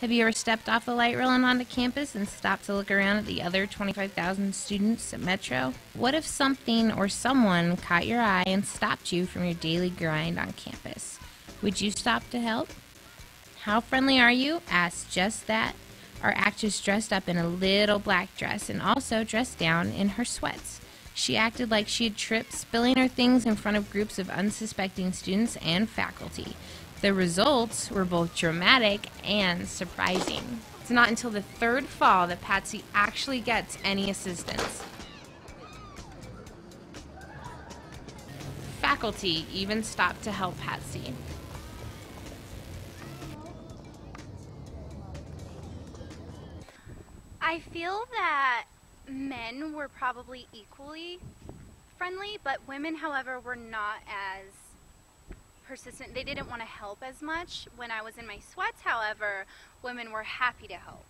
Have you ever stepped off the light rail and onto campus and stopped to look around at the other 25,000 students at Metro? What if something or someone caught your eye and stopped you from your daily grind on campus? Would you stop to help? How friendly are you? Ask just that. Our actress dressed up in a little black dress and also dressed down in her sweats. She acted like she had tripped, spilling her things in front of groups of unsuspecting students and faculty. The results were both dramatic and surprising. It's not until the third fall that Patsy actually gets any assistance. Faculty even stopped to help Patsy. I feel that men were probably equally friendly, but women, however, were not as persistent. They didn't want to help as much. When I was in my sweats, however, women were happy to help.